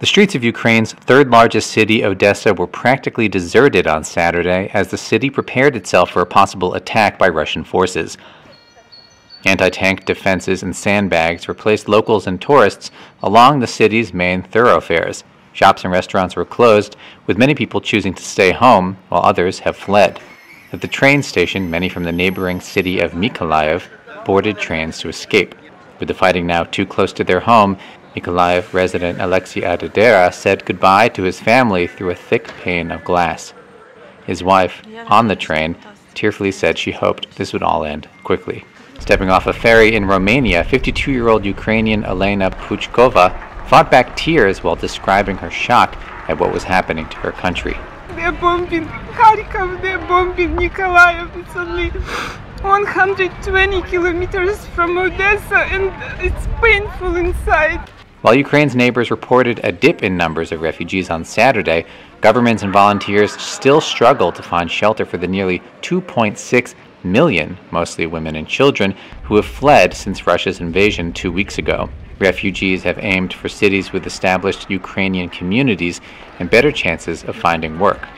The streets of Ukraine's third largest city, Odessa, were practically deserted on Saturday as the city prepared itself for a possible attack by Russian forces. Anti tank defenses and sandbags replaced locals and tourists along the city's main thoroughfares. Shops and restaurants were closed, with many people choosing to stay home, while others have fled. At the train station, many from the neighboring city of Mykolaiv boarded trains to escape. With the fighting now too close to their home, Mykolaiv resident Alexei Adodera said goodbye to his family through a thick pane of glass. His wife, on the train, tearfully said she hoped this would all end quickly. Stepping off a ferry in Romania, 52 year old Ukrainian Elena Puchkova fought back tears while describing her shock at what was happening to her country. They're bombing Kharkov, they're bombing Nikolaev. It's only 120 kilometers from Odessa and it's painful inside. While Ukraine's neighbors reported a dip in numbers of refugees on Saturday, governments and volunteers still struggle to find shelter for the nearly 2.6 million, mostly women and children, who have fled since Russia's invasion two weeks ago. Refugees have aimed for cities with established Ukrainian communities and better chances of finding work.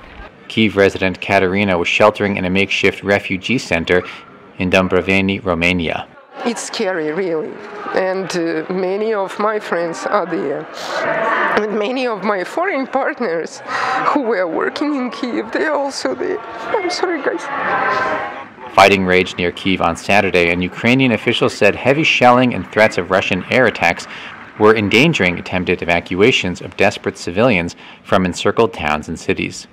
Kiev resident Katerina was sheltering in a makeshift refugee center in Dumbraveni, Romania. It's scary, really. And uh, many of my friends are there. And many of my foreign partners who were working in Kiev, they are also there. I'm sorry, guys. Fighting raged near Kiev on Saturday, and Ukrainian officials said heavy shelling and threats of Russian air attacks were endangering attempted evacuations of desperate civilians from encircled towns and cities.